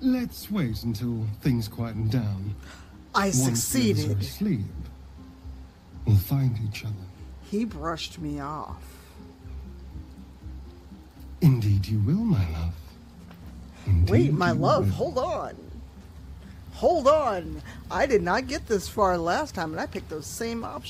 Let's wait until things quieten down. I Once the others are succeeded. asleep, we'll find each other. He brushed me off. Indeed, you will, my love. Indeed Wait, my love, will. hold on. Hold on. I did not get this far last time, and I picked those same options.